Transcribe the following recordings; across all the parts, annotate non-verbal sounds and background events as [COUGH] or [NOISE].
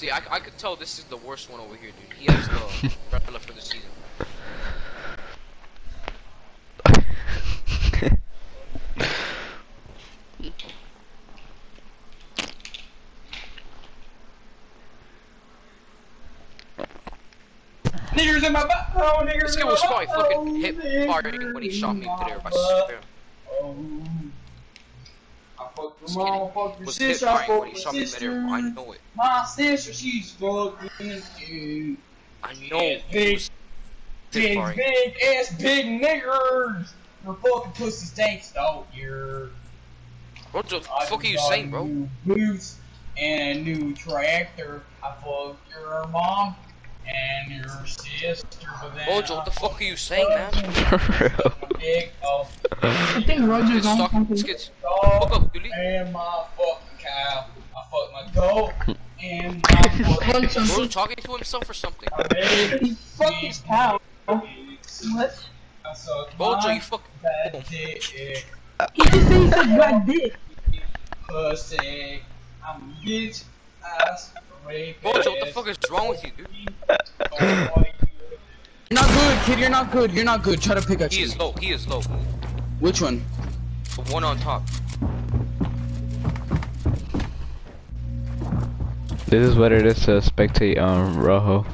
See, I, I could tell this is the worst one over here, dude. He has the [LAUGHS] umbrella for the season. Niggers in my butt. Oh, niggers This in kid my was butt. probably fucking oh, hip firing when he shot me niggers there, in I my swear. Oh. Fucked This your mom, fucked your was hip sister, I firing fucked your sister. midair. I know it. My sister, she's fucking dude. I know. He Big, big, big ass big niggers. Your fucking pussy stinks, dog. Your What the I fuck are you saying, bro? New boots and a new tractor. I fucked your mom and your sister. But then Bojo, what the fuck are you saying, man? [LAUGHS] Bro. Big oh. [LAUGHS] old I think Roger's It's on stuck. something. This kid's. dog. Fuck up, and my fucking cow. I fucked my goat and my On [LAUGHS] fucking Bro, talking to himself or something? baby. Fuck his cow. What? I sucked Bojo, you fuck. bad oh. dick, He just said he said black dick. pussy. I'm a bitch ass rapist. Bojo, what the fuck is wrong with you, dude? You're not good, kid. You're not good. You're not good. Try to pick up. He is low. He is low. Which one? The one on top. This is what it is to spectate um Rojo.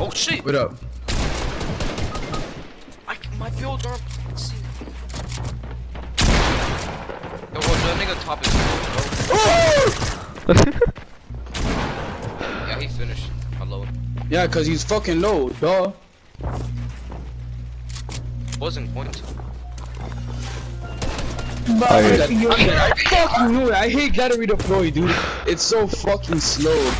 Oh shit! What up? I, my builds aren't. let's see. Yo, well, the nigga top is low, bro. [LAUGHS] Yeah, he finished. Hello. Yeah, cause he's fucking low, duh. Wasn't going to. But Okay. [LAUGHS] you- I fucking knew it. I hate Gladiator deploy, dude. It's so fucking slow.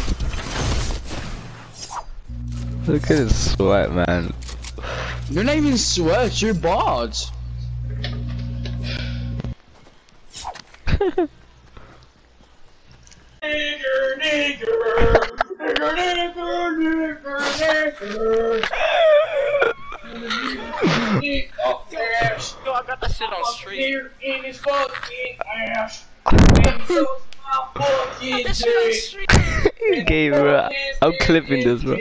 Look at his sweat, man. You're not even sweat. You're bots. [LAUGHS] Nigger, nigger, nigger, nigger, nigger, nigger. Ass. Yo, I got shit on stream. Here in. Okay, bro. I'm clipping this, bro.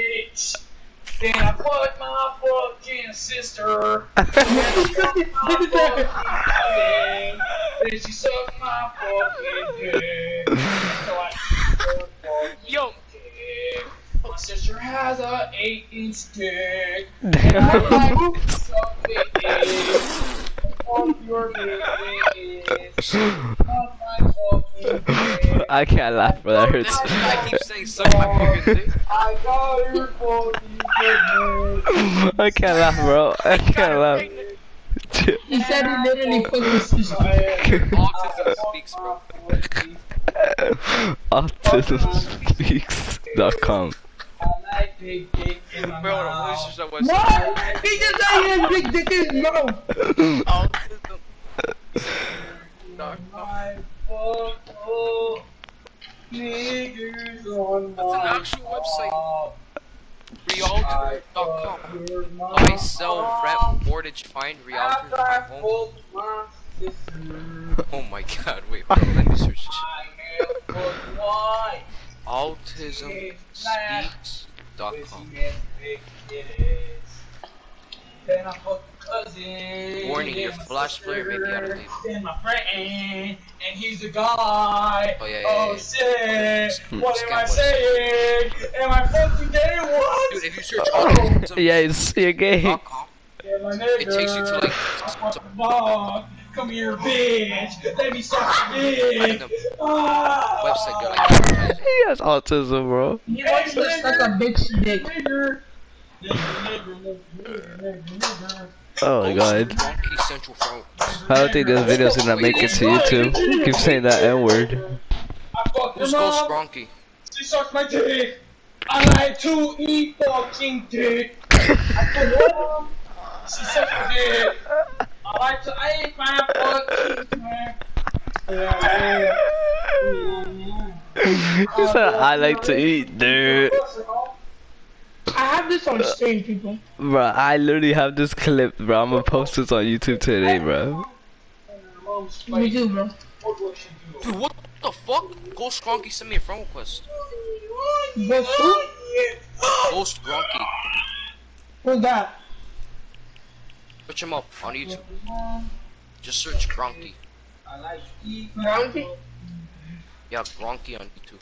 Then I fucked my fucking sister. Then she sucked my fucking dick. Yo. Dick. My sister has a eight inch dick. And I like to suck big dick. Fuck your big dick. Suck my fucking dick. I can't laugh, bro. That This hurts. guy keeps saying suck my fucking dick. I got her fucking. I can't laugh, bro. I can't laugh. He said he literally fucked his sister. Autism speaks, bro. Autismspeaks.com. I like big dick in my mouth. He just said he had big dick in his mouth. That's an actual website. Realtor.com. Mom. sell, rent, mortgage, find realtor, home. my Oh my god, wait, let me search. I never fucked wife. Autismspeaks.com. Then I fuck cousin. Warning, your then my flash player may be out of sister, date. Then my friend, and he's a guy. Oh, yeah, yeah, Oh yeah. shit! Hmm. What am I Scam saying? Am I fucking gay? What? Dude, if you search [LAUGHS] Yeah, it's your game. autism.com, Yeah, my it takes you to nigga. like. I fuck the dog. Come here, bitch. Let me suck your dick. Ah. website, they're like. He has autism, bro. He wants to suck a bitch dick. Nigger. Nigger, nigger, nigger, nigger, nigger. Oh my god. Monkey Central Front. I don't think this video's gonna make it to YouTube. Keep saying that N word. I fucked Who's your Ghost mom. Spronky? She sucked my dick. I like to eat fucking dick. [LAUGHS] I fucked her. She sucked my dick. I like to eat my fucking dick. Yeah, yeah. He said, I like to eat, dude. I have this on stream, people. Bro, I literally have this clip, bro. I'm gonna post this on YouTube today, bro. Me too, bro. Dude, what the fuck? Ghost Gronky sent me a friend request. But who? Ghost Gronky. Who's that? Search him up on YouTube. Just search Gronky. I like eat Gronky? Yeah, Gronky on YouTube.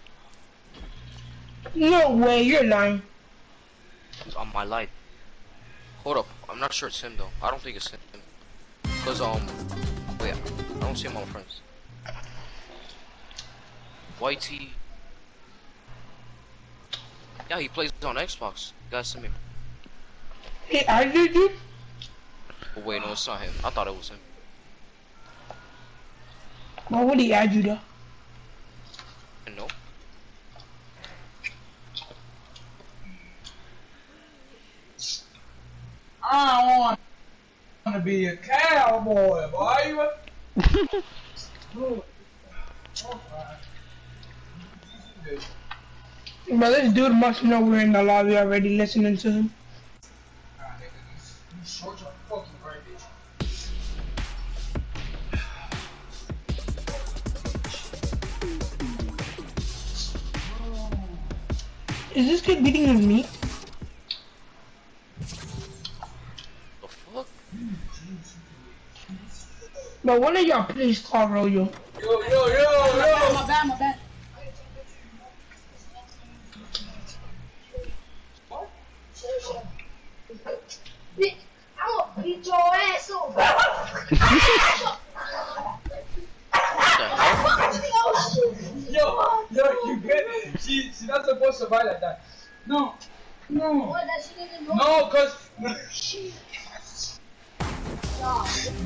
No way, you're lying. It's on my life. Hold up, I'm not sure it's him though. I don't think it's him. Cause um, wait, I don't see him on friends. YT. Yeah, he plays on Xbox. You guys send me. Hey, I did you? Oh wait, no, it's not him. I thought it was him. Why would he add you though? No. I want to be a cowboy, boy. [LAUGHS] But this dude must know we're in the lobby already listening to him. Ah, Is this kid beating with me? The fuck? But one of y'all please call Royo. Yo, yo, yo, yo. My bad, my bad. Bitch, I'm gonna beat your ass up. What the hell? Yo, yo, you get it? She, she's not supposed to buy like that. No, no, What, that shit isn't wrong? no, cause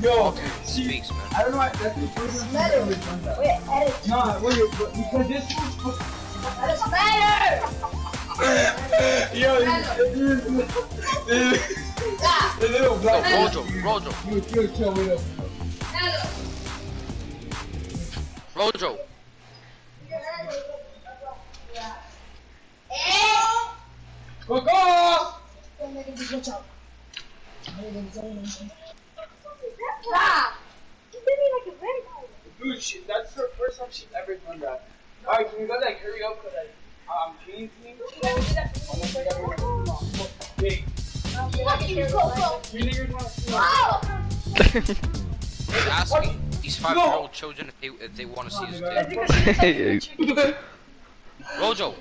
yo, she, Speaks, man. I don't know. why That's the first time Better. I've ever done that. Wait, edit. Nah, wait, but because this was. That's better. Yo, this this Stop. the little Yo, black. Rojo, Rojo, Yo, chill, chill, wait Rojo. Eh? Go, go! Stop. You did me like a vampire. Dude, she, that's her first time she's ever done that. Alright, can you go like hurry up, cause like, um, clean, clean. Big. You niggas wanna see Oh! He's asking these [LAUGHS] five-year-old children if they if they want to see his dick. [LAUGHS] Rojo.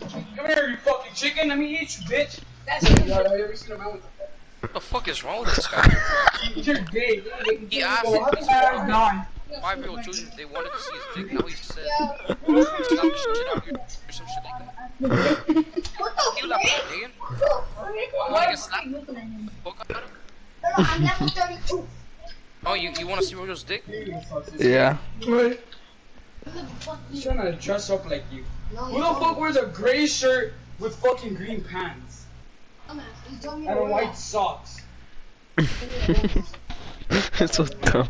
Come here, you fucking chicken. Let me eat you, bitch. That's Yo, have ever seen a man with What the fuck is wrong with this guy? [LAUGHS] You're gay. He asked Yo, how these the gone? five-year-old children they wanted to see his dick. Now he said, "Stop the shit out here," or some shit like that. What the You like fuck? Megan? Why get slapped? Fuck out of him. I'm level 32. Oh, you you want to see Rojo's dick? Yeah. Wait. He's trying to dress up like you. No, Who the fuck wears a gray shirt with fucking green pants You told me and to a white socks? [LAUGHS] it's so dumb.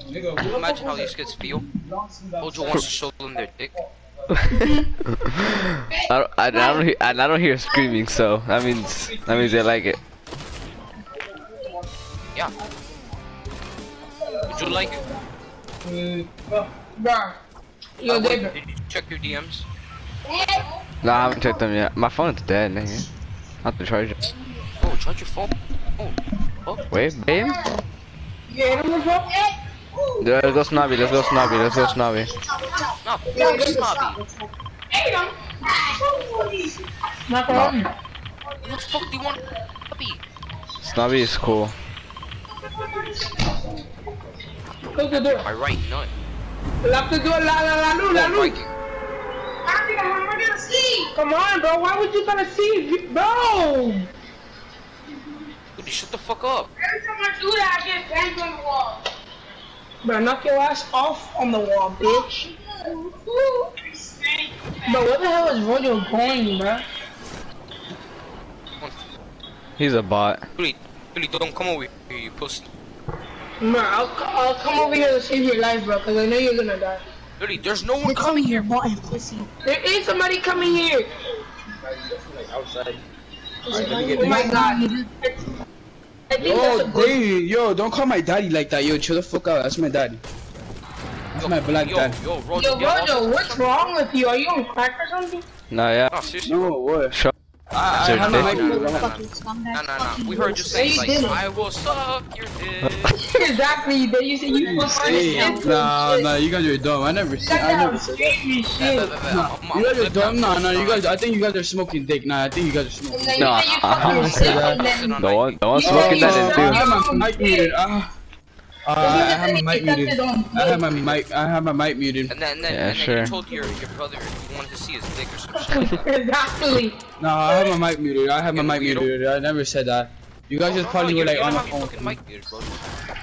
Nigga, who the Imagine how these kids feel. nonsense Rojo outside? wants to show them their dick. [LAUGHS] I don't, I, I don't hear, I, I don't hear screaming, so that means that means they like it. Yeah. Would you like it? Uh, uh, Yo, Uh, wait, David. did you check your DMs? No, I haven't checked them yet. My phone's dead, nigga. I have to charge it. Oh, charge your phone. Oh, oh. Wait, babe. You animal bro? Yeah, Let's go snobby. Let's go snobby. Let's go snobby. No, fuck Snobby. Not gonna. What the fuck do you want to? Snobby is cool. Close the door. My right nut. Lock the door. La la la lu la Oh, lu. Viking. Come on, bro. Why would you gonna see, bro? Dude, shut the fuck up. Every time I do that, I get banged on the wall. Bro, knock your ass off on the wall, bitch. Bro, where the hell is Rojo going, bro? He's a bot. Billy, Billy, don't come over here, you pussy. Bro, I'll, I'll come over here to save your life, bro, because I know you're gonna die. Billy, there's no one coming here. There is somebody coming here. outside. Oh my god. I think Yo, that's a yo, don't call my daddy like that. Yo, chill the fuck out. That's my daddy. That's my black yo, guy. Yo, Rojo, Yo, Rojo, what's wrong with you? Are you on crack or something? No, yeah. Ah, no, what? Show. I, I Sir, have my dick. mic muted. Fucking scumbag. Nah, nah, nah. We heard you say like. I will suck your [LAUGHS] dick. exactly. Then you say you fuck Hey, understand. nah, nah, you guys are dumb. I never said. I never said. I'm- I'm You guys are dumb. Nah, nah, you guys. I think you guys are smoking dick. Nah, I think you guys are smoking. And then No, you say you I- I don't say that. and then one, the one smoking know, that you is I dude. have my mic muted. Ah. Uh, I have my mic muted. I have my mic. I have my mic muted. And then, and then, Yeah, and then sure. you told your, your brother you wanted to see his dick or some shit like [LAUGHS] that. Exactly. No, I have my mic muted. I have my mic You muted. I never said that. You guys just No, probably no, were like on the have your phone. mic muted, bro.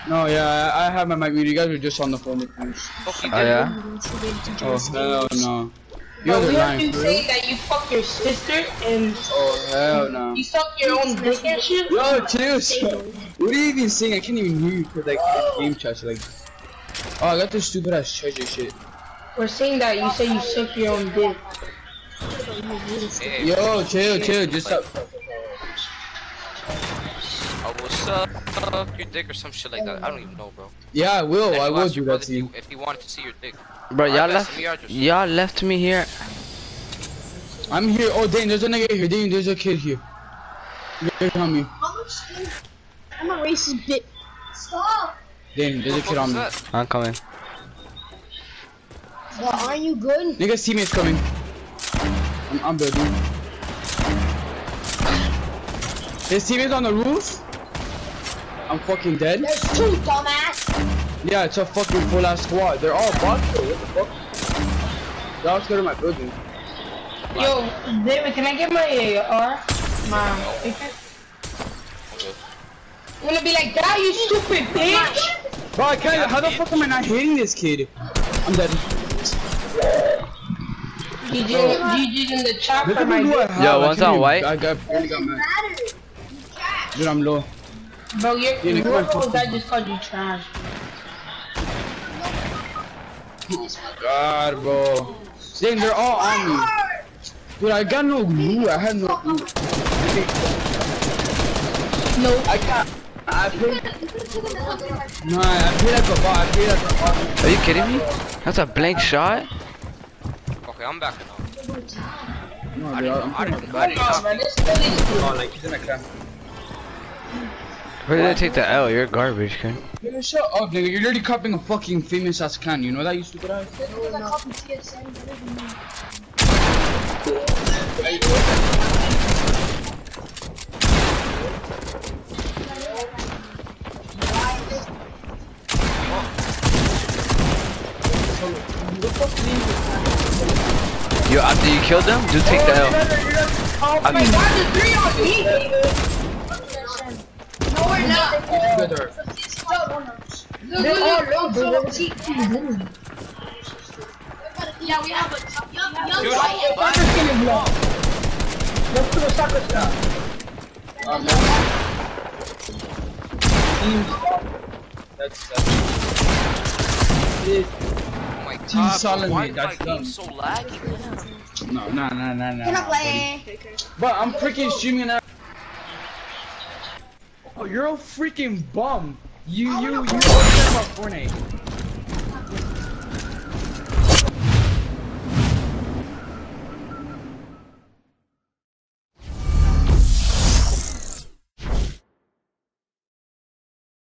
No, yeah, I I have my mic muted. You guys were just on the phone with me. Fuck you, Oh yeah. Oh hell no. You But we have to say that you fuck your sister and Oh hell no. you suck your own dick and shit. Yo, cheers. What are you even saying? I can't even hear you for like game chat. Like, oh, I got this stupid ass treasure shit. We're saying that you say you suck your own dick. Yo, chill, chill. Just stop. Suck your dick or some shit like that. I don't even know, bro. Yeah, I will. I will ask do your that brother to if you. If he wanted to see your dick. Bro, y'all Alright, left, me, y'all left me here. I'm here. Oh, Dane, there's a nigga here. Dane, there's a kid here. Here on me. How much? I'm a racist bitch. Stop. Dane, there's a kid on me. I'm coming. But aren't you good? Nigga's teammate's coming. I'm, I'm building. His teammate's on the roof. I'm fucking dead. There's two, dumbass. Yeah, it's a fucking full ass squad. They're all bots. What the fuck? They're all scared of my building. Yo, David, can I get my uh, AR? My picture? I'm gonna be like, that you stupid bitch! Bro, I can't. How the fuck am I not hitting this kid? I'm dead. GG, GG's in the chat for my me do I dick. have. Yo, one's on white. I got barely got mad. Dude, I'm low. Bro, you're, Yeah, your come on. girl that just called you trash. God, bro. Dang, they're all on me. Dude, I got no glue. I had no glue. No. I can't. I played. No, I played like a bot. I played like a bot. Are you kidding me? That's a blank shot. Okay, I'm back now. No, I dude, didn't, I'm I playing. didn't, I didn't man, this really is Oh, like he's in a cam. Where did I take the L? You're garbage, kid. Nigga, shut up, nigga. You're literally copying a fucking famous ass clan. You know that, you stupid ass? Because I copied TSN you. You after you killed them, do take the L. Oh my god, there's three on me! Together. They're. Yeah, we have a young, young Dude, fight. I'm. Soccer. Let's do a soccer stuff. That's that's. Oh my god, why is my that's game so laggy? No, no, no, no, no. Can I play? But I'm freaking streaming now. You're a freaking bum. You, you, you. What about Fortnite?